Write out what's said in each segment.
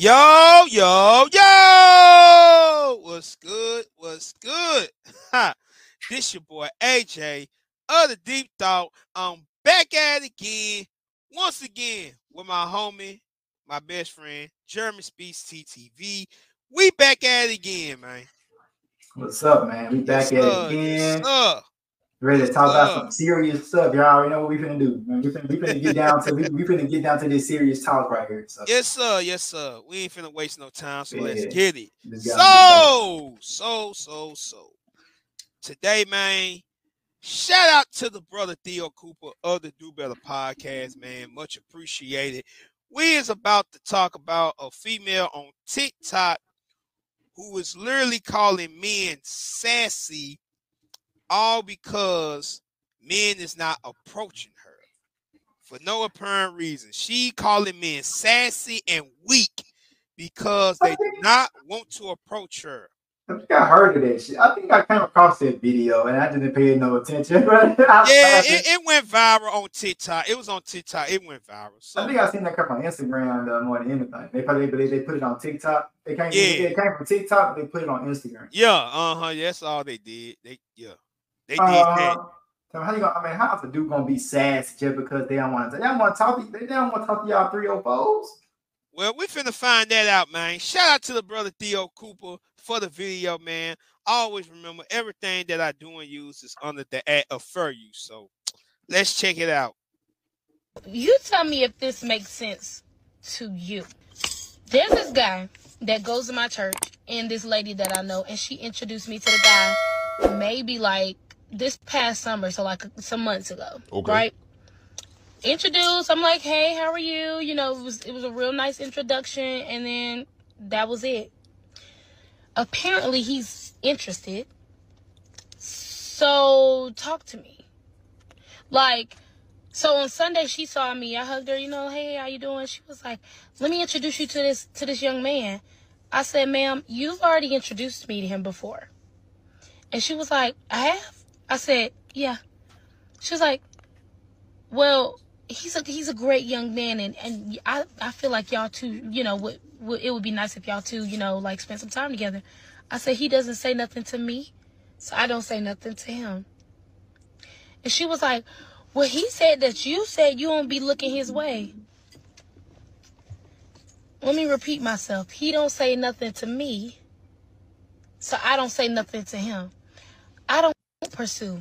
Yo, yo, yo! What's good? What's good? Ha! This your boy AJ of the Deep Thought. I'm back at it again, once again with my homie, my best friend, Jeremy Speaks TTV. We back at it again, man. What's up, man? We back Yes, at sir. it again. Yes, sir. Ready to talk about some uh. serious stuff. Y'all already know what we finna do. Man. We finna, we finna get down to we, we finna get down to this serious talk right here. So Yes, sir. Yes, sir. We ain't finna waste no time, so let's get it. So, so, so, so. Today, man, shout out to the brother Theo Cooper of the Do Better podcast, man. Much appreciated. We is about to talk about a female on TikTok who is literally calling men sassy, all because men is not approaching her for no apparent reason. She calling men sassy and weak because they do not want to approach her. I think I heard of that shit. I think I came across that video and I didn't pay no attention. Yeah, it, it went viral on TikTok. It was on TikTok. It went viral. So I think I seen that come on Instagram more than anything. They probably they, they put it on TikTok. They came Yeah. it came from TikTok. They put it on Instagram. yeah, uh huh. That's all they did. They yeah, they did Uh, that. so how you gonna? I mean, how's the dude gonna be sassy just because they don't want to? They don't want to talk. to- They don't want to talk to y'all three or fours. Well, we finna find that out, man. Shout out to the brother Theo Cooper for the video, man. Always remember everything that I do and use is under the ad of fair use. So let's check it out. you tell me if this makes sense to you. There's this guy that goes to my church and this lady that I know, and she introduced me to the guy maybe like this past summer, so like some months ago. Okay. Right? Introduced, I'm like, hey, how are you? You know, it was it was a real nice introduction, and then that was it. Apparently he's interested. So talk to me. Like so on Sunday she saw me. I hugged her, you know, hey, how you doing? She was like, Let me introduce you to this to this young man. I said, ma'am, you've already introduced me to him before. And she was like, I have? I said, Yeah. She was like, Well, he's a he's a great young man and, and I, I feel like y'all two, you know, would, would it would be nice if y'all two, you know, like spend some time together. I said, He doesn't say nothing to me, so I don't say nothing to him. And she was like, well, he said that you said you won't be looking his way. Let me repeat myself. He don't say nothing to me, so I don't say nothing to him. I don't pursue.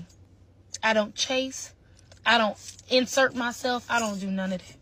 I don't chase. I don't insert myself. I don't do none of that.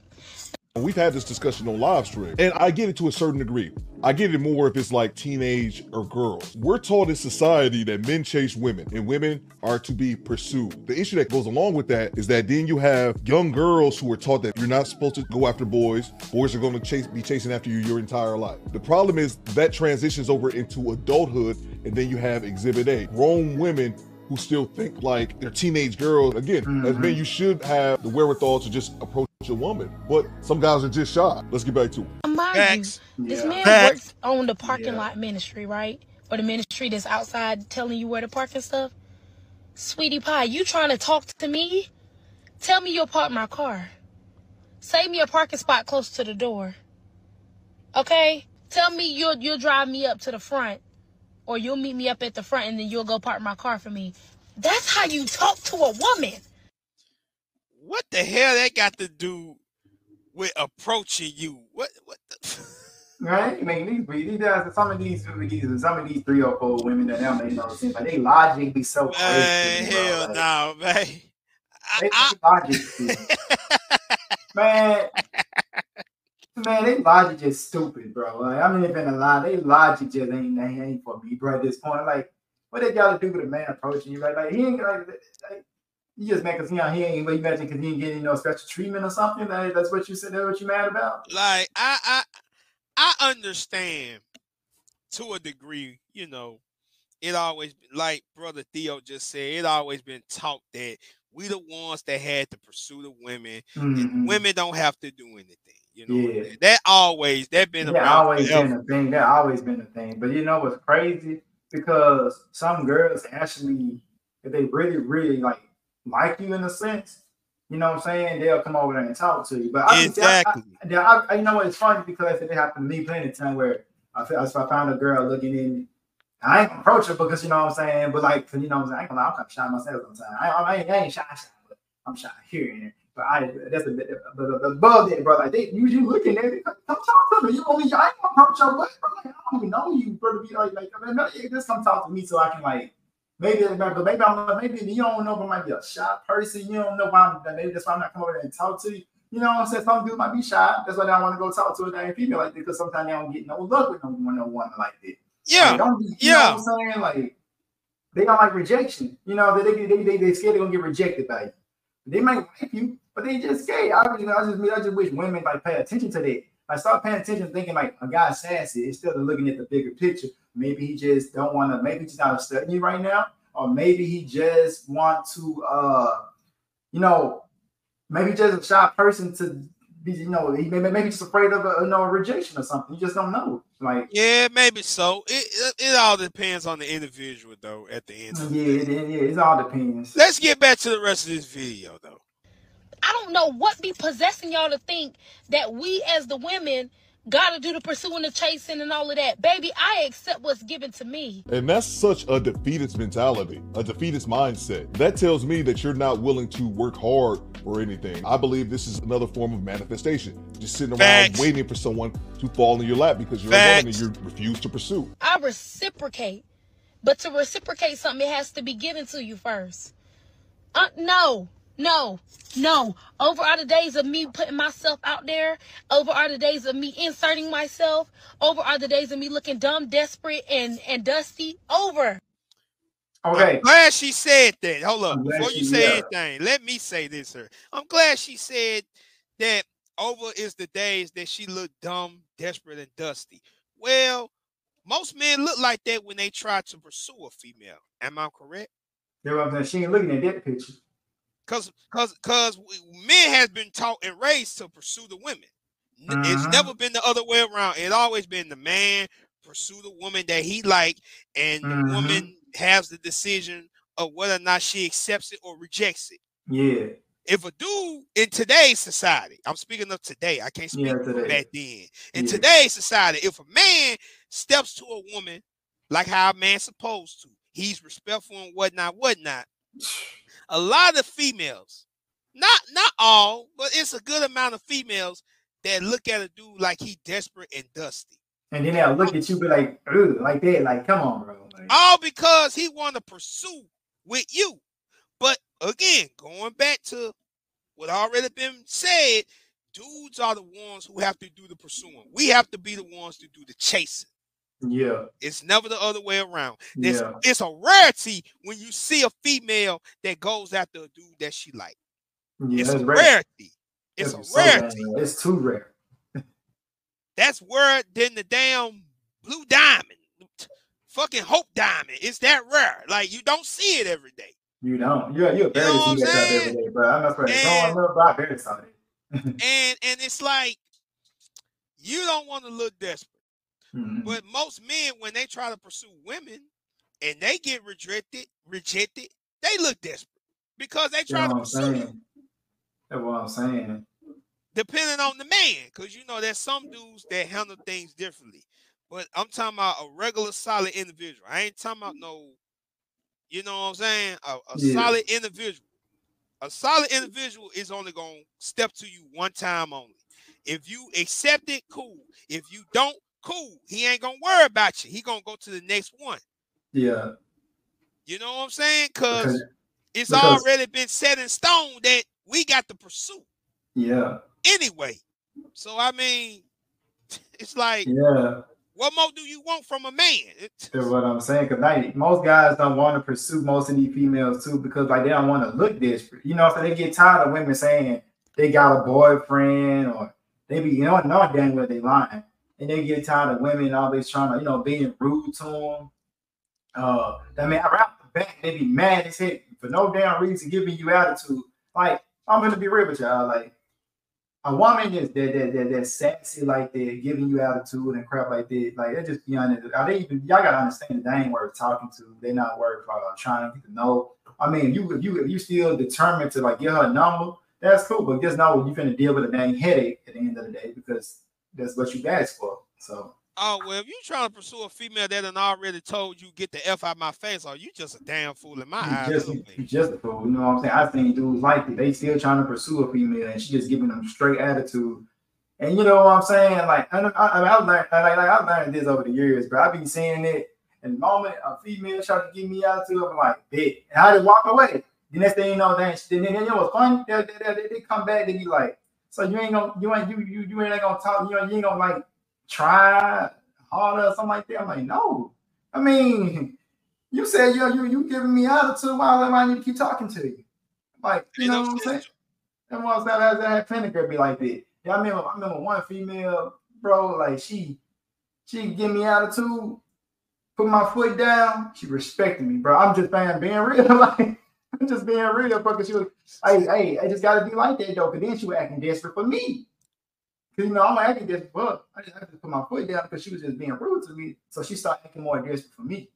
We've had this discussion on live stream, and I get it to a certain degree. I get it more if it's like teenage or girls. We're taught in society that men chase women and women are to be pursued. The issue that goes along with that is that then you have young girls who are taught that you're not supposed to go after boys. Boys are going to chase be chasing after you your entire life. The problem is that transitions over into adulthood, and then you have Exhibit A, grown women who still think like they're teenage girls. Again, as mm-hmm. men, you should have the wherewithal to just approach a woman, but some guys are just shy. Let's get back to it. Mind Facts. you, this Yeah. man Facts. works on the parking Yeah. lot ministry, right? Or the ministry that's outside telling you where to park and stuff. Sweetie pie, you trying to talk to me? Tell me you'll park my car. Save me a parking spot close to the door. Okay? Tell me you'll you'll drive me up to the front, or you'll meet me up at the front, and then you'll go park my car for me. That's how you talk to a woman. What the hell that got to do with approaching you? What what the Right? I mean, these, these guys, some of these, these, some of these three or four women that don't make no sense. Like they logic be so crazy. man, bro. hell Like, no, man. They, I, they I, logic, stupid. man. Man, they logic just stupid, bro. Like I'm not even a lie. They logic just ain't, ain't ain't for me, bro. At this point, like, what they got to do with a man approaching you? Right? Like he ain't like, like you just make us, you know, he ain't. What you imagine? Because he ain't getting no special treatment or something. Like, that's what you said. That's what you mad about? like I I I understand to a degree, you know, it always like brother Theo just said, it always been taught that we the ones that had to pursue the women and Mhm. women don't have to do anything. You know, Yeah. that, always that been around always forever. been a thing. That always been a thing. But you know what's crazy? Because some girls actually, if they really, really like like you in a sense, you know what I'm saying? They'll come over there and talk to you. But I, exactly. I, I, I, you know what? It's funny because it happened to me plenty of time where I, I found a girl looking in, I ain't gonna approach her because you know what I'm saying. But like, you know what I'm saying, I ain't gonna, I'm kind of shy myself sometimes. I, I, ain't, I ain't shy, shy, but I'm shy here and there. But I, that's a bit above that, bro. Like they usually looking at it. Come talk to me. You only, I ain't gonna approach your butt, bro. Like, I don't even know you, bro. To be like, like, I mean, just come talk to me so I can like Maybe, but maybe I'm maybe you don't know if I might be a shy person. You don't know why I'm maybe that's why I'm not coming over there and talk to you. You know what I'm saying? Some dudes might be shy. That's why they don't want to go talk to a damn female like that because sometimes they don't get no luck with no one, no woman like that. Yeah. Like, don't be, you yeah. know what I'm saying? Like they don't like rejection. You know, they they they, they scared they're gonna get rejected by you. They might like you, but they just scared. I, I just I just wish women like pay attention to that. I start paying attention, thinking like a guy sassy instead of looking at the bigger picture. Maybe he just don't want to. Maybe he's not studying you right now or maybe he just want to uh you know maybe just a shy person to be you know he maybe maybe just afraid of a you know a rejection or something you just don't know like yeah maybe so it, it, it all depends on the individual though at the end yeah it, yeah it all depends let's get back to the rest of this video though I don't know what be possessing y'all to think that we as the women gotta do the pursuing, the chasing, and all of that. Baby, I accept what's given to me. And that's such a defeatist mentality, a defeatist mindset. That tells me that you're not willing to work hard for anything. I believe this is another form of manifestation. Just sitting around Facts. waiting for someone to fall in your lap because you're Facts. a woman and you refuse to pursue. I reciprocate. But to reciprocate something, it has to be given to you first. Uh, no, no, no. Over are the days of me putting myself out there. Over are the days of me inserting myself. Over are the days of me looking dumb, desperate, and and dusty. Over. okay I'm glad she said that. Hold up. Before you say yeah. anything, let me say this, sir. I'm glad she said that over is the days that she looked dumb, desperate, and dusty. Well, most men look like that when they try to pursue a female. Am I correct? you know I'm saying she ain't looking at that picture Cause, cause, cause we- men has been taught and raised to pursue the women. N- It's Mhm. never been the other way around. It's always been the man pursue the woman that he like, and the Mhm. woman has the decision of whether or not she accepts it or rejects it. yeah If a dude in today's society, I'm speaking of today, I can't speak Yeah, today. back then. In Yeah. today's society, if a man steps to a woman like how a man's supposed to, he's respectful and whatnot, whatnot a lot of females, not not all, but it's a good amount of females that look at a dude like he desperate and dusty. and then they'll look at you be like like that like come on bro like, All because he want to pursue with you. But again, going back to what already been said, dudes are the ones who have to do the pursuing. We have to be the ones to do the chasing. Yeah It's never the other way around. It's, yeah it's a rarity when you see a female that goes after a dude that she like. yeah It's a rare. rarity. It's That's a so rarity. rare. it's too rare That's where than the damn blue diamond, fucking hope diamond. It's that rare. Like you don't see it every day. you don't you're you're very know what I'm see that saying? every day bro I'm not afraid And- growing up I barely saw that And and it's like you don't want to look desperate. Mhm. But most men, when they try to pursue women and they get rejected, rejected, they look desperate because they You try know to pursue you. saying? That's what I'm saying. depending on the man, because you know there's some dudes that handle things differently. But I'm talking about a regular solid individual. I ain't talking about no, you know what I'm saying? A, a Yeah. solid individual. A solid individual is only gonna step to you one time only. If you accept it, cool. If you don't, cool. He ain't gonna worry about you. He gonna go to the next one. Yeah. You know what I'm saying? Cause Because, it's because- already been set in stone that we got to pursue yeah. anyway. So I mean, it's like, Yeah. what more do you want from a man? That's what I'm saying. Because like most guys don't want to pursue most of these females too because like they don't want to look desperate. You know, so they get tired of women saying they got a boyfriend or they be you know know damn well they lying. And they get tired of women always trying to, you know, being rude to them. Uh I mean off the back, they be mad as heck for no damn reason giving you attitude. Like, I'm gonna be real with y'all. Like a woman is that that that that's sassy like that, giving you attitude and crap like that. Like they're just beyond it. Are they even y'all gotta understand they ain't worth talking to. They're not worth uh, trying to get to know. I mean, you if you if you still determined to like get her number that's cool. But just know you're gonna deal with a dang headache at the end of the day because that's what you asked for. So Oh well, if you trying to pursue a female that done already told you get the f out my face, or you just a damn fool in my eyes. you just, you just a fool. You know what I'm saying? I seen dudes like it. They still trying to pursue a female, and she just giving them straight attitude. And you know what I'm saying? Like I, I, I, learned, like, like I learned this over the years, but I've been saying it. And the moment a female try to give me out attitude, I'm like, bitch, and I just walk away. The next thing you know, then then, then know what's funny? They, they, they, they come back, they be like, "So you ain't gonna, you ain't, you, you, you ain't gonna talk, you, know, you ain't gonna like try harder or something like that." I'm like, "No." I mean, you said yo, you you giving me attitude. Why am I need to keep talking to you? Like, you know what I'm saying? And once that had that girl be like that. Yeah, I remember I remember one female, bro, like she she give me attitude, put my foot down, she respected me, bro. I'm just being being real, like I'm just being real, bro. Cause she was, hey, hey, I just gotta be like that though. Cause then she was acting desperate for me. Cause you know I'm acting desperate for. I just had to put my foot down because she was just being rude to me. So she started acting more desperate for me.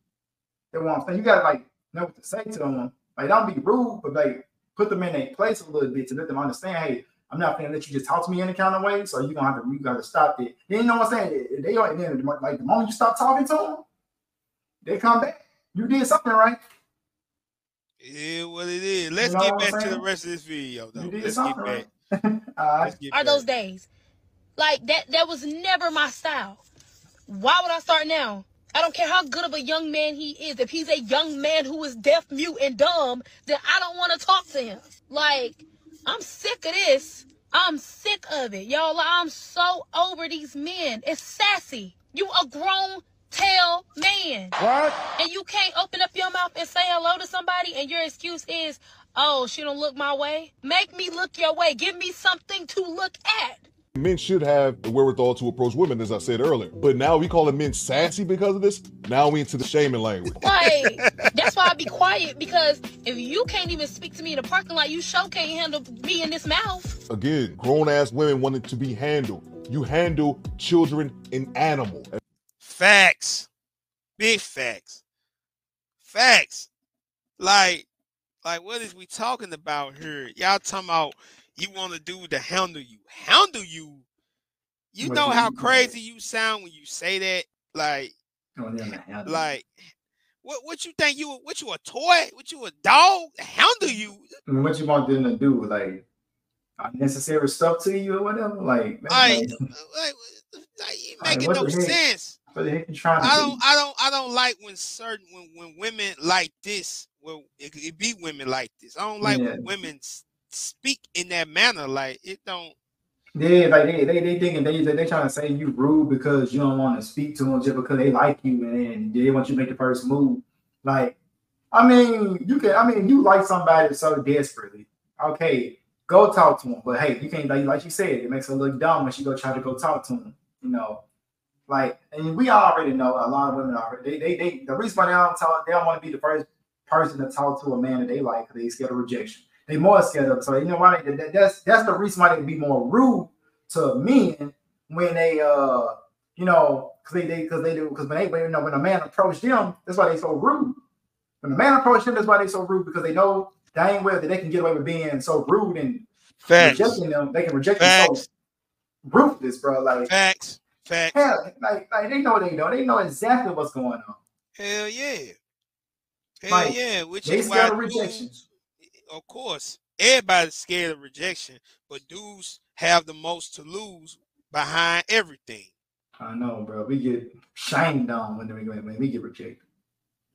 That's what I'm saying. You gotta like know what to say to them. Like don't be rude, but like put them in their place a little bit to let them understand, hey, I'm not gonna let you just talk to me any kind of way. So you're gonna have to you gotta stop it. You know what I'm saying? They are then like the moment you stop talking to them, they come back. You did something right. It is what it is. Let's know get back to the rest of this video, though. You did Let's get back. right. All right. Let's get Are back. those days. Like that that was never my style. Why would I start now? I don't care how good of a young man he is. If he's a young man who is deaf, mute, and dumb, then I don't want to talk to him. Like, I'm sick of this. I'm sick of it. Y'all, I'm so over these men. It's sassy. You a grown tail man. What? And you can't open up your mouth and say hello to somebody and your excuse is, oh, she don't look my way. Make me look your way. Give me something to look at. Men should have the wherewithal to approach women, as I said earlier. But now we calling men sassy because of this. Now we into the shaming language. Like, that's why I be quiet because if you can't even speak to me in the parking lot, you sure can't handle me in this mouth. Again, grown ass women wanted to be handled. You handle children and animals. Facts. Big facts. Facts. Like, like what is we talking about here? Y'all talking about you want a dude to handle you. Handle you. You know how crazy you sound when you say that? Like, Oh, like what what you think you what you a toy? What you a dog? Handle you. I mean, what you want them to do? Like uh, unnecessary stuff to you or whatever? Like, man, like, like, like you Like, making no sense. What the heck you trying to I do? don't I don't I don't like when certain when when women like this, well it, it be women like this. I don't like Yeah. when women speak in that manner. Like it don't Yeah, like they they they thinking they they trying to say you rude because you don't want to speak to them just because they like you and they want you to make the first move. Like, I mean, you can. I mean, you like somebody so desperately. Okay, go talk to them. But hey, you can't like like you said, it makes her look dumb when she go try to go talk to him. You know, like, and we already know a lot of women already. They they, they the reason why they don't talk, they don't want to be the first person to talk to a man that they like because they scared of rejection. They more scared of. So you know why? They, that, that's that's the reason why they be more rude to men when they uh you know because they they because they do because when they when, you know when a man approach them that's why they so rude. When a man approach them, that's why they so rude because they know dang well that they can get away with being so rude and facts. rejecting them. They can reject them so Facts. ruthless, bro. Like Facts. Facts. hell, like, like they know they know. They know exactly what's going on. Hell yeah. Hell Like, yeah. Which they is why scared of rejection. dudes, of course, everybody's scared of rejection, but dudes have the most to lose behind everything. I know, bro. We get shamed on when we when we get rejected.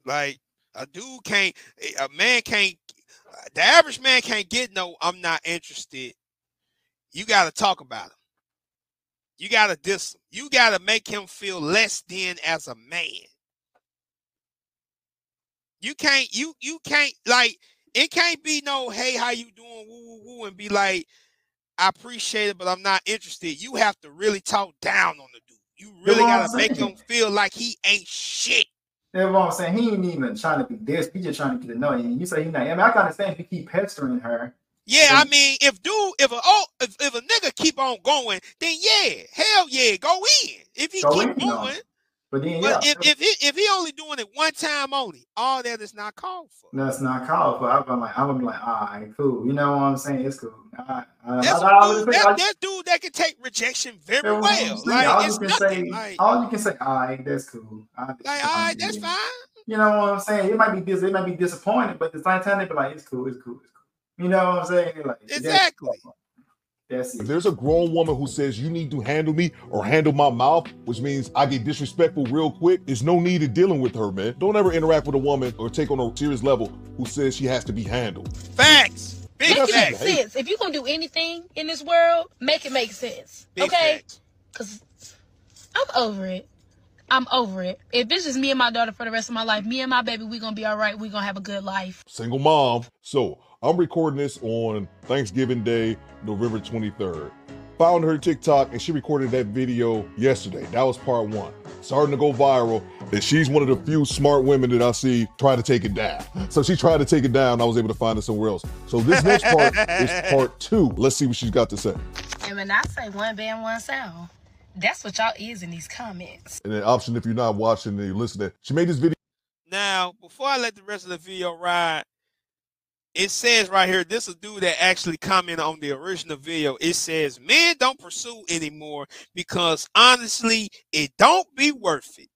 Like a dude can't, a man can't, the average man can't get no. I'm not interested. You got to talk about him. You got to diss him. You got to make him feel less than as a man. You can't. You you can't like. It can't be no. Hey, how you doing? Woo woo woo, and be like, I appreciate it, but I'm not interested. You have to really talk down on the dude. You really gotta make him feel like he ain't shit. That's what I'm saying. He ain't even trying to be this. He just trying to get to know you. And you say he not. I mean, I can understand if you keep pestering her. Yeah, I mean, if dude, if a oh, if, if a nigga on going, then yeah, hell yeah, go in. If he Go keep in, no. going, But then, but yeah, if if he, if he only doing it one time only, all that is not called for. that's not called for. I'm like, I'm like, all right, cool. You know what I'm saying? It's cool. I, I, I, That's I, dude, I, that, that dude that can take rejection very Yeah, well. see, all Like you can nothing. say, Like, all you can say, all right, that's cool. I like all right, that's fine. You know what I'm saying? It might be dis- it might be disappointing, but at the same time, they be like, it's cool, it's cool, it's cool. You know what I'm saying? Like Exactly. That's, If there's a grown woman who says you need to handle me or handle my mouth, which means I get disrespectful real quick, there's no need in dealing with her, man. Don't ever interact with a woman or take on a serious level who says she has to be handled. Facts. Big Make it make facts. Sense. If you're gonna do anything in this world, make it make sense. Big okay? facts. Cause I'm over it. I'm over it. If it's just me and my daughter for the rest of my life, me and my baby, we gonna be all right. we gonna have a good life. Single mom. So I'm recording this on Thanksgiving Day, November 23rd. Found her TikTok and she recorded that video yesterday. That was part one. Starting to go viral. And she's one of the few smart women that I see try to take it down. So she tried to take it down. I was able to find it somewhere else. So this next part is part two. Let's see what she's got to say. And when I say one band, one sound, that's what y'all is in these comments. And an option if you're not watching and you're listening. She made this video Now, before I let the rest of the video ride, it says right here, this is a dude that actually commented on the original video. It says, men don't pursue anymore because honestly, it don't be worth it.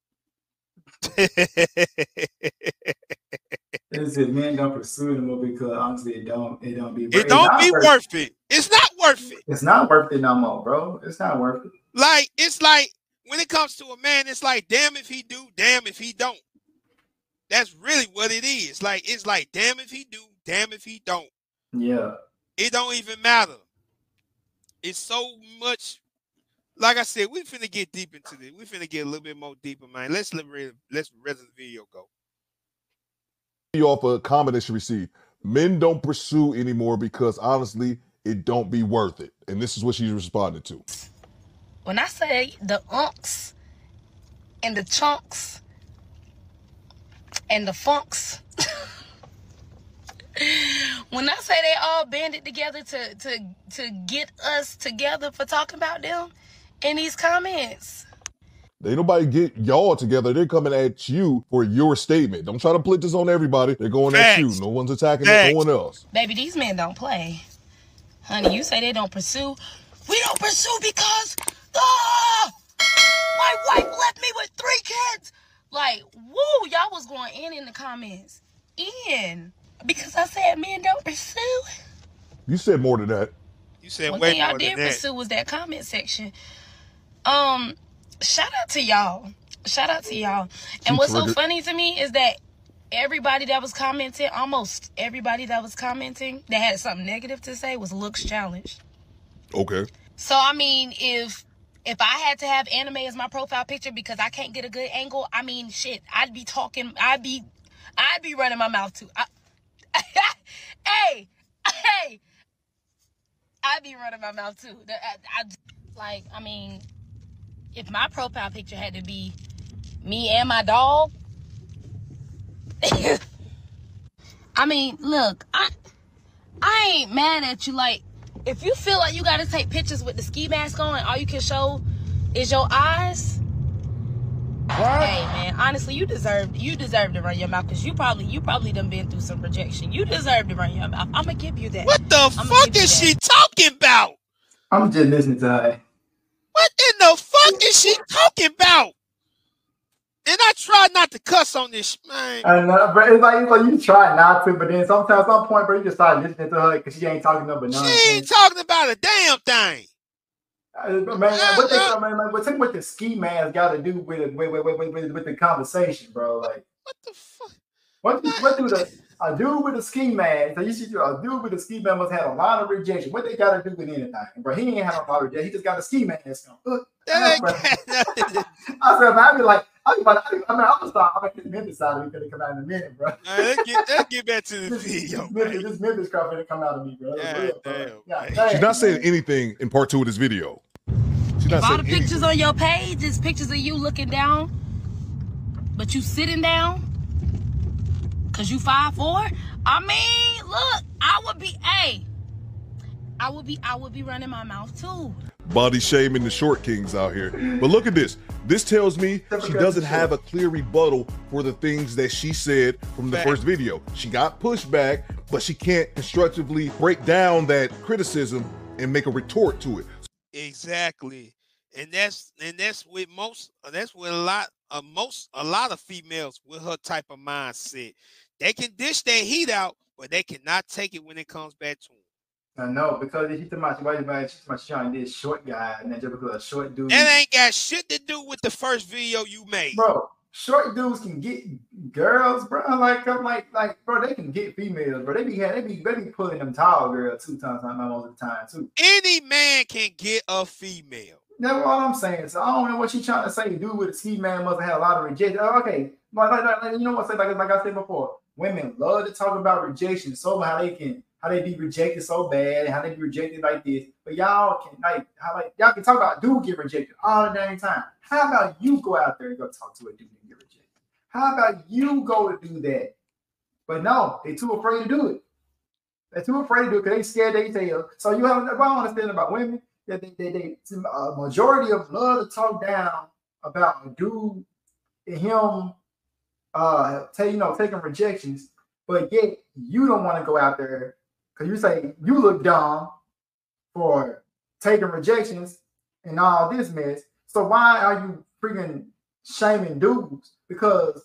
It's it, men don't pursue it more because honestly, it don't it don't be. it don't be worth- worth it. It's not worth it. It's not worth it no more, bro. It's not worth it. Like, it's like when it comes to a man, it's like, damn if he do, damn if he don't. That's really what it is. Like, it's like, damn if he do, damn if he don't. Yeah. It don't even matter. It's so much. Like I said, we finna get deep into this. We finna get a little bit more deeper, man. Let's let re- let's rest of the video go. off a comment that she received. Men don't pursue anymore because honestly, it don't be worth it. And this is what she's responding to. When I say the unks and the chunks and the funks, when I say they all banded together to to to get us together for talking about them in these comments. They ain't nobody get y'all together. They're coming at you for your statement. Don't try to put this on everybody. They're going at you. No one's attacking Facts. no one else. Baby, these men don't play. Honey, you say they don't pursue. We don't pursue because ah, my wife left me with three kids. Like, woo, y'all was going in in the comments. In. Because I said men don't pursue. You said more than that. You said One way thing I more did than that. pursue was that comment section. Um, shout out to y'all. Shout out to y'all. And what's so funny to me is that everybody that was commenting, almost everybody that was commenting that had something negative to say was looks challenged. Okay. So I mean, if if I had to have anime as my profile picture because I can't get a good angle, I mean, shit, I'd be talking, I'd be, I'd be running my mouth too. I, hey, hey, I'd be running my mouth too. I, I, like, I mean, if my profile picture had to be me and my dog, I mean, look, I, I ain't mad at you. Like, if you feel like you gotta take pictures with the ski mask on, all you can show is your eyes. Hey man, honestly, you deserve you deserve to run your mouth because you probably you probably done been through some rejection. You deserve to run your mouth. I'm gonna give you that. What the I'ma fuck is she talking about? I'm just listening to her. What in the fuck is she talking about? And I try not to cuss on this, man. And uh, but it's like, it's like you try not to, but then sometimes some point, bro, you just start listening to her because she ain't talking no but She ain't talking about a damn thing. Uh, man, what they man, man, what's what the ski mask got to do with with, with, with, with, with the conversation, bro? Like, What the fuck? what do, what do the a dude with a ski mask? So you see, a dude with a ski mask must have a lot of rejection. What they got to do with anything, bro? He ain't had a lot of rejection. He just got a ski mask on. Look, That ain't bro. got nothing to- I said, man, I be like, I be like, I mean, I'm gonna start. I'm gonna get the Memphis side of me gonna come out in a minute, bro. All right, let's get let's get back to the This, video, this, Memphis, man. this Memphis crap gonna come out of me, bro. God Real, damn, God man. damn, She's not saying anything in part two of this video. She's If all saying the pictures on your page is pictures of you looking down, but you sitting down, cause you five four. I mean, look, I would be, hey, I would be, I would be running my mouth too. Body shaming the short kings out here. But look at this. This tells me she doesn't have a clear rebuttal for the things that she said from the Fact. first video. She got pushback, but she can't constructively break down that criticism and make a retort to it. Exactly. And that's and that's with most uh, that's with a lot of most a lot of females with her type of mindset. They can dish their heat out, but they cannot take it when it comes back to them. I know because she's talking about why about she's talking about this short guy and then just because a short dude. That ain't got shit to do with the first video you made, bro. Short dudes can get girls, bro. Like I'm like like bro, they can get females, bro. They be they be they be pulling them tall girls two times most of the time too. Any man can get a female. That's all I'm saying. So I don't know what she's trying to say. Dude with a ski man must have had a lot of rejection. Oh, okay, like, like, like, you know what? Say like like I said before, women love to talk about rejection. So how they can how they be rejected so bad, and how they be rejected like this. But y'all can like how like y'all can talk about dude get rejected all the damn time. How about you go out there and go talk to a dude and get rejected? How about you go to do that? But no, they too afraid to do it. They're too afraid to do it because they scared they tell. So you have I understand about women that they, they, they, a majority of love to talk down about a dude and him uh tell you know taking rejections, but yet you don't want to go out there because you say you look dumb for taking rejections and all this mess. So why are you freaking shaming dudes? Because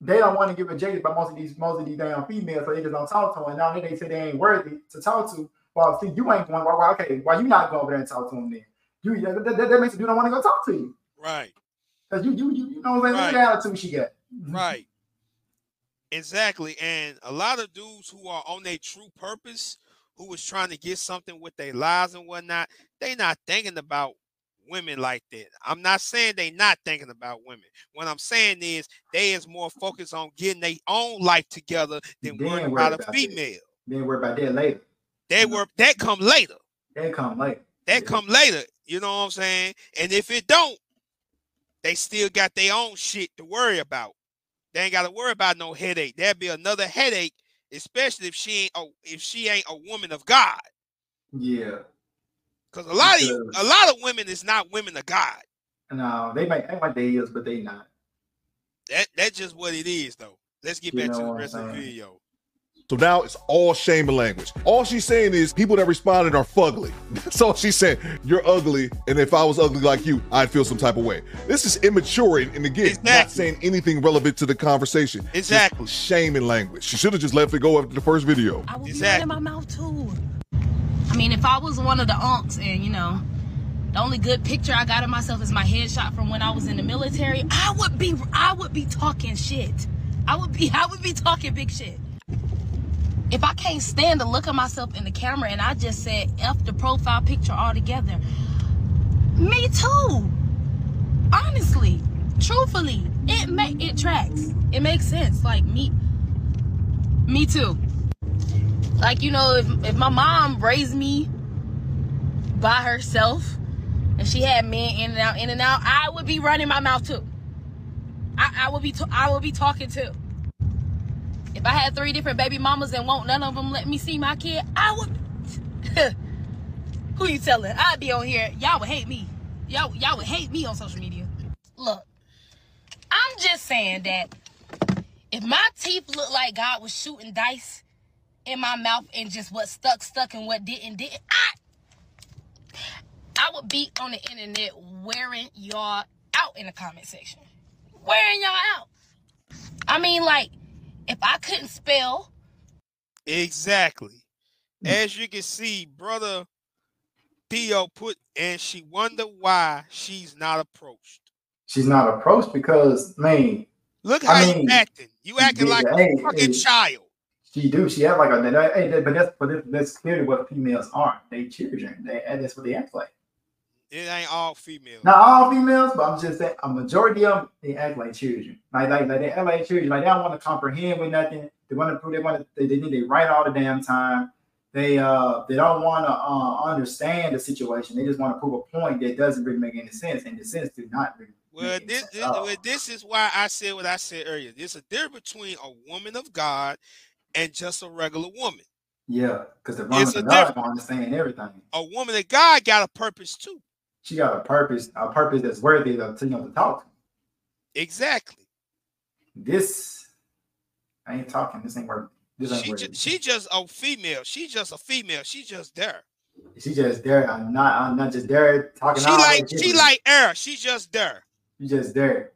they don't want to get rejected by most of these most of these damn females, so they just don't talk to them. And now they say they ain't worthy to talk to. Well, see, you ain't going. Well, okay, why you not going over there and talk to them then? You that, that, that makes you don't want to go talk to you. Right. Because you you you you know what I'm saying? Right. Attitude she got. Mm-hmm. Right. Exactly. And a lot of dudes who are on their true purpose, who is trying to get something with their lives and whatnot, they not thinking about women like that. I'm not saying they not thinking about women. What I'm saying is they is more focused on getting their own life together than worrying about, about, a female. Then worry about that later. They mm-hmm. were that come later. That come later. That come later. You know what I'm saying? And if it don't, they still got their own shit to worry about. They ain't got to worry about no headache. There'll be another headache, especially if she ain't oh, if she ain't a woman of God. Yeah. Because a lot because, of you, a lot of women is not women of God. No, they might act like they is, but they not. That that's just what it is, though. Let's get you back to the rest of the video. So now it's all shaming language. All she's saying is people that responded are fugly. That's all she's saying. You're ugly, and if I was ugly like you, I'd feel some type of way. This is immature, and again, exactly. not saying anything relevant to the conversation. Exactly. Just shaming language. She should have just left it go after the first video. I would exactly. in my mouth too. I mean, if I was one of the unks, and you know, the only good picture I got of myself is my headshot from when I was in the military. I would be, I would be talking shit. I would be, I would be talking big shit if I can't stand to look at myself in the camera and I just said F the profile picture altogether, me too. Honestly, truthfully, it it tracks. It makes sense. Like me, me too. Like you know, if if my mom raised me by herself and she had men in and out, in and out, I would be running my mouth too. I, I would be I would be talking too. If I had three different baby mamas and won't none of them let me see my kid, I would. Who you telling? I'd be on here. Y'all would hate me. Y'all, y'all would hate me on social media. Look, I'm just saying that if my teeth look like God was shooting dice in my mouth and just what stuck, stuck, and what didn't, didn't, I, I would be on the internet wearing y'all out in the comment section. Wearing y'all out. I mean, like, if I couldn't spell. Exactly. Hmm. As you can see, brother Theo put, and she wonder why she's not approached. She's not approached because, man. Look how I mean, you acting. You acting like hey, a fucking hey, child. She do. She act like a. Hey, but that's but that's clearly what females aren't. They children. They that's what they act like. It ain't all females. Not all females, but I'm just saying a majority of them they act like children. Like like, like they act like children. Like they don't want to comprehend with nothing. They want to prove they want to they, they need to write all the damn time. They uh they don't want to uh, understand the situation. They just want to prove a point that doesn't really make any sense. And the sense do not really well, this, this, well, this is why I said what I said earlier. There's a difference between a woman of God and just a regular woman. Yeah, because the woman of God understand everything. A woman of God got a purpose too she got a purpose, a purpose that's worthy of you know to talk. Exactly. This I ain't talking. This ain't working. This ain't She it. she just a female. She just a female. She just there. She just there. I'm not. I'm not just there talking. She like she like air. She just there. She just there.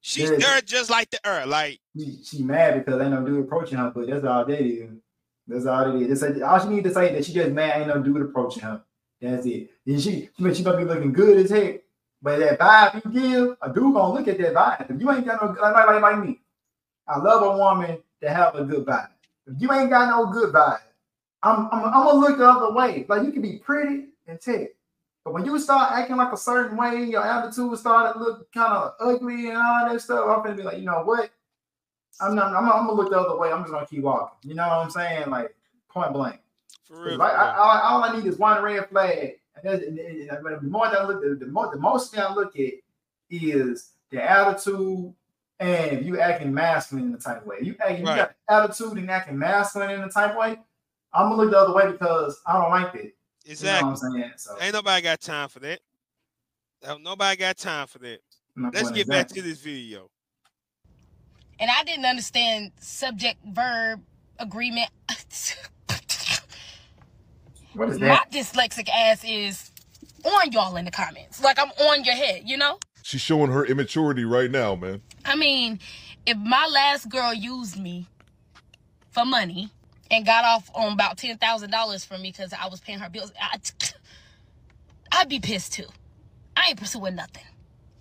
She's Yeah. there just like the air. Like She, she mad because ain't no dude approaching her. But that's all that is. That's all it is. All she need to say that she just mad ain't no dude approaching her. That's it. And she she she gonna be looking good as heck. But that vibe you give, a dude gonna look at that vibe. If you ain't got no like like, like me, I love a woman that have a good vibe. If you ain't got no good vibe, I'm I'm, I'm gonna look the other way. Like you can be pretty and tech, but when you start acting like a certain way, your attitude start to look kind of ugly and all that stuff. I'm gonna be like, you know what? I'm not. I'm, I'm gonna look the other way. I'm just gonna keep walking. You know what I'm saying? Like point blank. For 'Cause real. Like, I, real. I, all I need is one red flag, and, that's, and, and, and the more that I look, the, the more the most thing I look at is the attitude, and if you acting masculine in the type way. You act, if Right. you got attitude and acting masculine in the type way. I'm gonna look the other way because I don't like it. You know exactly. what I'm saying? So Ain't nobody got time for that. Nobody got time for that. my Let's get is back to this video. And I didn't understand subject verb agreement. What is My dyslexic ass is on y'all in the comments. Like I'm on your head, you know? She's showing her immaturity right now, man. I mean, if my last girl used me for money and got off on about ten thousand dollars from me because I was paying her bills, I, I'd be pissed too. I ain't pursuing nothing.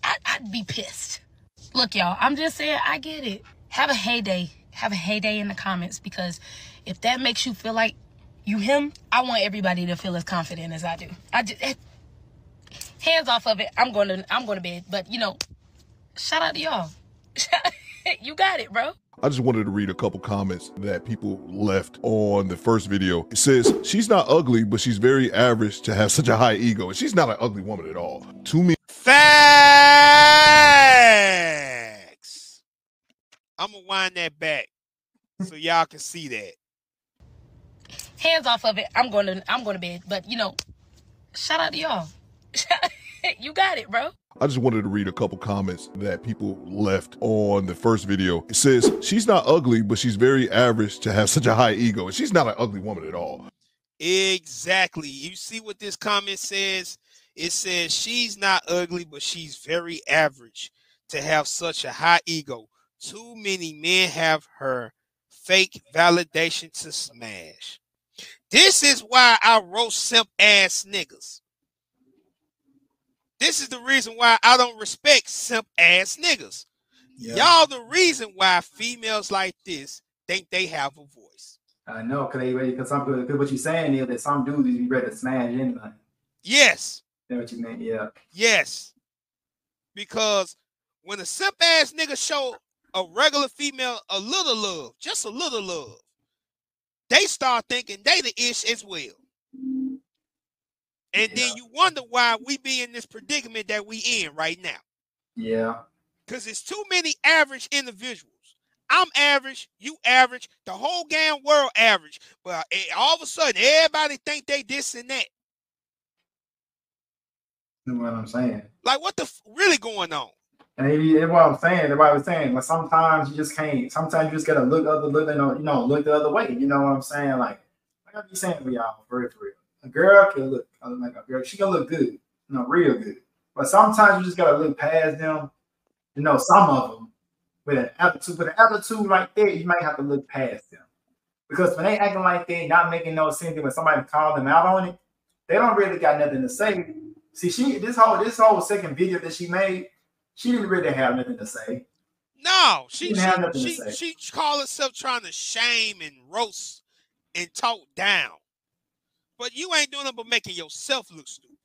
I, I'd be pissed. Look, y'all, I'm just saying, I get it. Have a heyday. Have a heyday in the comments because if that makes you feel like you him, I want everybody to feel as confident as I do. I just eh, hands off of it. I'm going to I'm going to bed. But you know, shout out to y'all. you got it, bro. I just wanted to read a couple comments that people left on the first video. It says, She's not ugly, but she's very average to have such a high ego. And she's not an ugly woman at all. To me, Facts. I'm gonna wind that back so y'all can see that. Hands off of it. I'm going to I'm going to bed. But you know, shout out to y'all. you got it, bro. I just wanted to read a couple comments that people left on the first video. It says, She's not ugly, but she's very average to have such a high ego. And she's not an ugly woman at all. Exactly. You see what this comment says? It says she's not ugly, but she's very average to have such a high ego. Too many men have her fake validation to smash. This is why I roast simp ass niggas. This is the reason why I don't respect simp ass niggas. Yeah. Y'all the reason why females like this think they have a voice. I know, cause they because some cause what you're saying is that some dudes be ready to smash anything. Yes. That's what you meant, yeah. Yes. Because when a simp ass nigga show a regular female a little love, just a little love, they start thinking they the ish as well. And Yeah. then you wonder why we be in this predicament that we in right now. Yeah. Because it's too many average individuals. I'm average, you average, the whole damn world average. But eh, all of a sudden, everybody think they this and that. You know what I'm saying? Like, what the f- really going on? And what I'm saying. I was saying. Like sometimes you just can't. Sometimes you just gotta look other, look, you know, you know, look the other way. You know what I'm saying? Like, like I be saying to y'all, for real, for real. A girl can look like a girl. She can look good, you know, real good. But sometimes you just gotta look past them. You know, some of them with an attitude, with an attitude like that, you might have to look past them because when they acting like they not making no sense, when somebody call them out on it, they don't really got nothing to say. See, she this whole this whole second video that she made, she didn't really have nothing to say. No, she Didn't have she nothing to she, say. she call herself trying to shame and roast and talk down. But you ain't doing it but making yourself look stupid.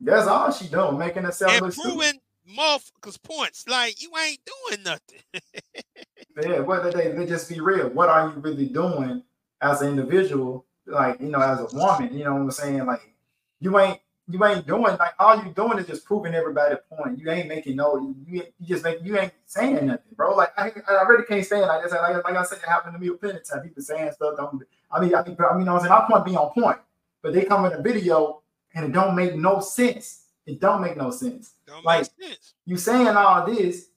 That's all she doing, making herself and look stupid. proving motherfuckers points. Like you ain't doing nothing. Yeah, what they, they just be real. What are you really doing as an individual? Like, you know, as a woman, you know what I'm saying? Like, you ain't you ain't doing like all you doing is just proving everybody a point. You ain't making no you, you just make you ain't saying nothing, bro. Like I, I really can't stand like this. Like, like I said, it happened to me plenty of times. People saying stuff don't I mean I mean I mean I was saying my point be on point, but they come in a video and it don't make no sense. It don't make no sense. Don't Like- sense. You saying all this,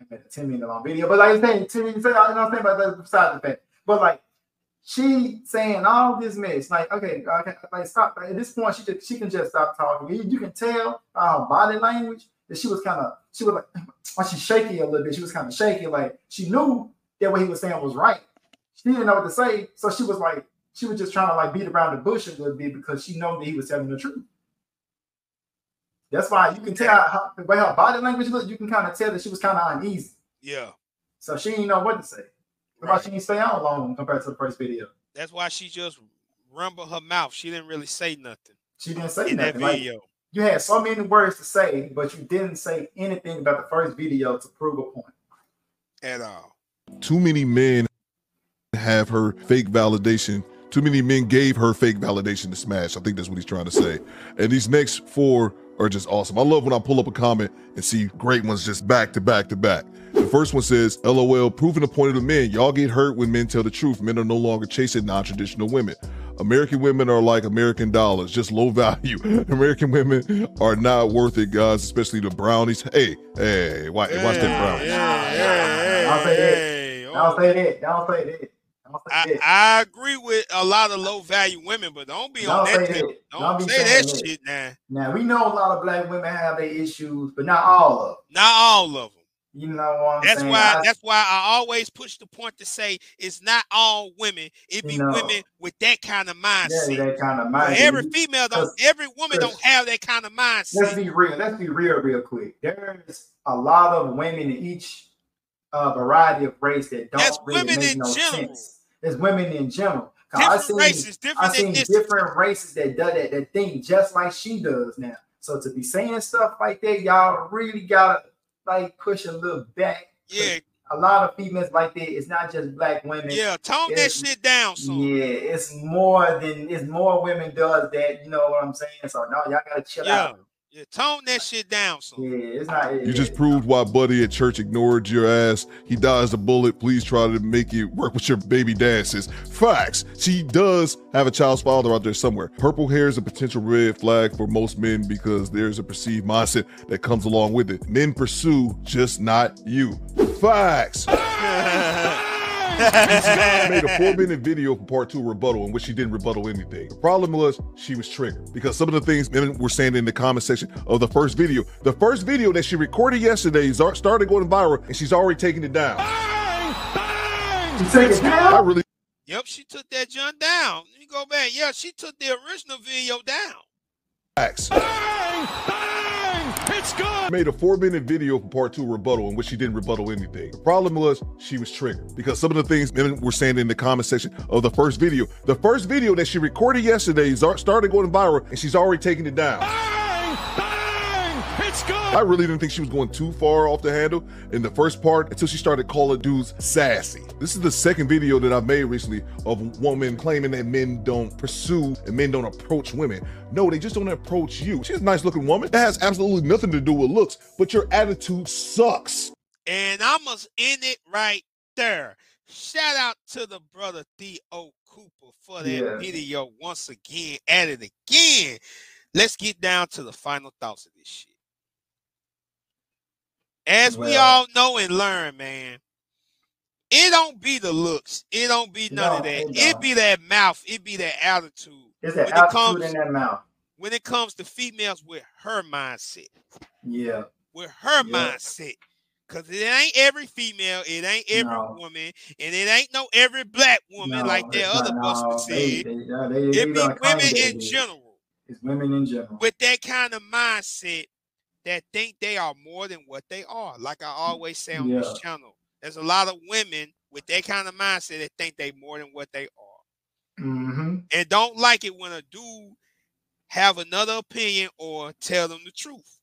I made a 10 minute long video, but like I saying 10 minutes, you know what I'm saying? But that's beside the fact. But like, she saying all this mess. Like, okay, okay, like stop. At this point, she just she can just stop talking. You, you can tell uh, body language that she was kind of she was like, she's shaky a little bit. She was kind of shaky. Like she knew that what he was saying was right. She didn't know what to say, so she was like, she was just trying to like beat around the bush a little bit because she knew that he was telling the truth. That's why you can tell how, the way her body language looked. You can kind of tell that she was kind of uneasy. Yeah. So she didn't know what to say. Right. Why she didn't stay on long compared to the first video? That's why she just rumbled her mouth. She didn't really say nothing. She didn't say in nothing. That video. Like, you had so many words to say, but you didn't say anything about the first video to prove a point. At all. Too many men have her fake validation. Too many men gave her fake validation to smash. I think that's what he's trying to say. And these next four are just awesome. I love when I pull up a comment and see great ones just back to back to back. The first one says, LOL, proving the point of the men. Y'all get hurt when men tell the truth. Men are no longer chasing non traditional women. American women are like American dollars, just low value. American women are not worth it, guys, especially the brownies. Hey, hey, watch, watch that brownies. Hey, hey, I'll say that. I'll say that. I'll say that. I, I, agree with a lot of low value women, but don't be don't on that. Don't, don't say that, that shit now. Now we know a lot of black women have their issues, but not all of them. Not all of them. You know what I'm that's saying? why I, that's why I always push the point to say it's not all women. It be know, women with that kind of mindset. Yeah, that kind of mindset. every female don't every woman don't have that kind of mindset. Let's be real. Let's be real, real quick. There's a lot of women in each uh, variety of race that don't that's really women make in no general. sense as women in general. Different I seen, races, different I seen different races that do that, that thing just like she does now. So to be saying stuff like that, y'all really gotta like push a little back. Yeah. A lot of females like that. It's not just black women. Yeah, tone it's, that shit down. So. Yeah, it's more than it's more women does that. You know what I'm saying? So no, y'all gotta chill yeah. out. Yeah, tone that shit down. So. Yeah, it's not. It, you just proved why Buddy at church ignored your ass. He dies a bullet. Please try to make it work with your baby dances. Facts. She does have a child's father out there somewhere. Purple hair is a potential red flag for most men because there's a perceived mindset that comes along with it. Men pursue, just not you. Facts. made a four minute video for part two rebuttal in which she didn't rebuttal anything. The problem was she was triggered because some of the things men were saying in the comment section of the first video. The first video that she recorded yesterday started going viral and she's already taking it down. Bang, bang, it down? I really. Yep, she took that John down. Let me go back. Yeah, she took the original video down. Facts. Bang, bang, it's good. Made a four minute video for part two rebuttal in which she didn't rebuttal anything. The problem was she was triggered because some of the things men were saying in the comment section of the first video. The first video that she recorded yesterday uh, started going viral and she's already taking it down. Bang, bang, it's good. I really didn't think she was going too far off the handle in the first part until she started calling dudes sassy. This is the second video that I've made recently of a woman claiming that men don't pursue and men don't approach women. No, they just don't approach you. She's a nice looking woman. That has absolutely nothing to do with looks, but your attitude sucks. And I must end it right there. Shout out to the brother Theo Cooper for that yeah. video once again, at it again. Let's get down to the final thoughts of this shit. As well, we all know and learn, man, it don't be the looks. It don't be none no, of that. It, it, be that mouth. It be that attitude. It's that when attitude it comes, in that mouth. When it comes to females with her mindset. Yeah. With her yeah. mindset. Cause it ain't every female, it ain't every no. woman, and it ain't no every black woman no, like that other no, said. They, they, they, it be women in general. It's women in general. With that kind of mindset that think they are more than what they are. Like I always say on yeah. this channel. There's a lot of women with that kind of mindset that think they more than what they are, mm-hmm. and don't like it when a dude have another opinion or tell them the truth.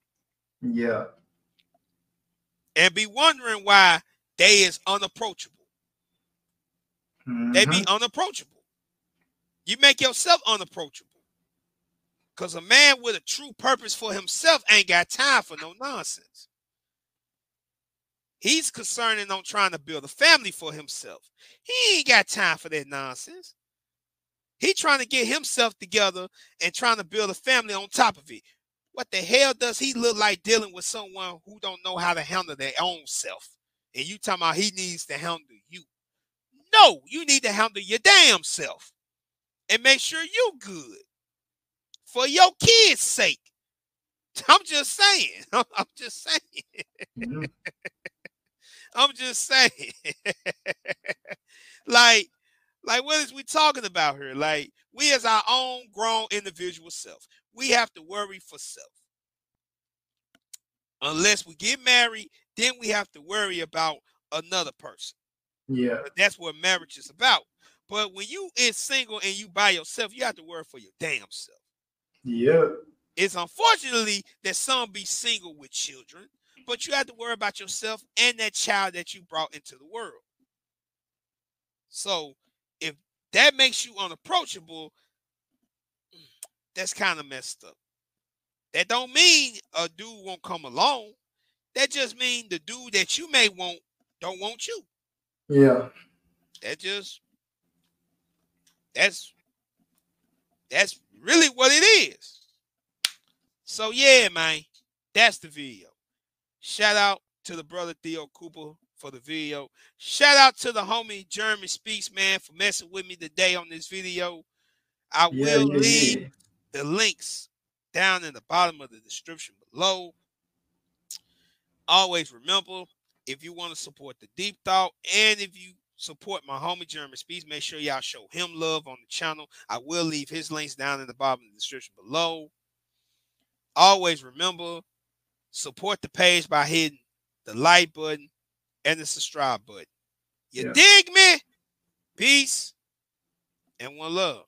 Yeah, and be wondering why they is unapproachable. Mm-hmm. They be mm-hmm. unapproachable. You make yourself unapproachable. Because a man with a true purpose for himself ain't got time for no nonsense. He's concerning on trying to build a family for himself. He ain't got time for that nonsense. He trying to get himself together and trying to build a family on top of it. What the hell does he look like dealing with someone who don't know how to handle their own self? And you talking about he needs to handle you? No, you need to handle your damn self and make sure you good for your kids' sake. I'm just saying. I'm, just saying. Mm-hmm. I'm just saying. like, like what is we talking about here? Like, we as our own grown individual self, we have to worry for self. Unless we get married, then we have to worry about another person. Yeah. But that's what marriage is about. But when you is single and you by yourself, you have to worry for your damn self. Yeah. It's unfortunately that some be single with children, but you have to worry about yourself and that child that you brought into the world. So if that makes you unapproachable, that's kind of messed up. That don't mean a dude won't come along. That just means the dude that you may want don't want you. Yeah. That just that's that's really what it is. So yeah, man, that's the video. Shout out to the brother Theo Cooper for the video. Shout out to the homie Jeremy Speaks, man, for messing with me today on this video. I yeah, will yeah, leave yeah. the links down in the bottom of the description below. Always remember, if you want to support the Deep Thought and if you support my homie Jeremy Speaks, make sure y'all show him love on the channel. I will leave his links down in the bottom of the description below. Always remember, support the page by hitting the like button and the subscribe button. You yeah. dig me? Peace and one love.